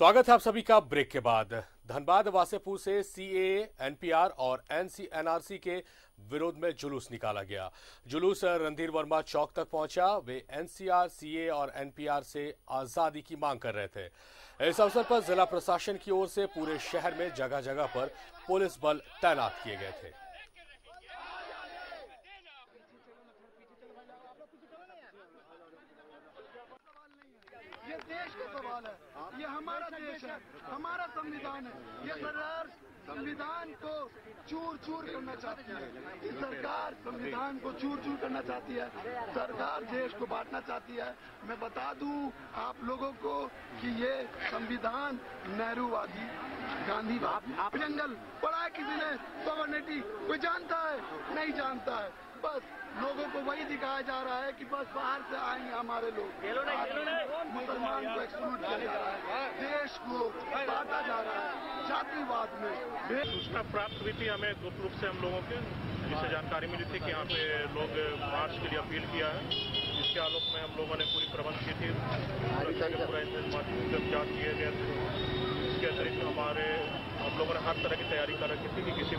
स्वागत है आप सभी का ब्रेक के बाद। धनबाद, वासेपुर से सीए एनपीआर और एनसीएनआरसी के विरोध में जुलूस निकाला गया। जुलूस रणधीर वर्मा चौक तक पहुँचा। वे एनसीआर सीए और एनपीआर से आज़ादी की मांग कर रहे थे। इस अवसर पर जिला प्रशासन की ओर से पूरे शहर में जगह जगह पर पुलिस बल तैनात किए गए थे ये देश का सवाल है। ये हमारा देश है, हमारा संविधान है। ये सरकार संविधान को चूर चूर करना चाहती है। ये सरकार संविधान को चूर चूर करना चाहती है। सरकार देश को बांटना चाहती है। मैं बता दूँ आप लोगों को कि ये संविधान नेहरूवादी गांधीवादी जंगल पढ़ा है किसी ने सॉवर्निटी कोई जानता है? नहीं जानता है। बस लोगों को वही दिखाया जा रहा है कि बस बाहर से आएँगे हमारे लोग। मुसलमान को एक्सक्लूड किया जा रहा है। देश को बांटा जा रहा है। जातिवाद में सूचना प्राप्त हुई थी हमें गुप्त रूप से हम लोगों के जिससे जानकारी मिली थी कि यहाँ पे लोग मार्च के लिए अपील किया है। जिसके आलोक में हम लोगों ने पूरी प्रबंध की थी। सुरक्षा के पूरा इंतज़ाम किए गए थे इसके अतिरिक्त हमारे हम लोगों ने हर तरह की तैयारी कर रखी थी कि किसी